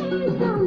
you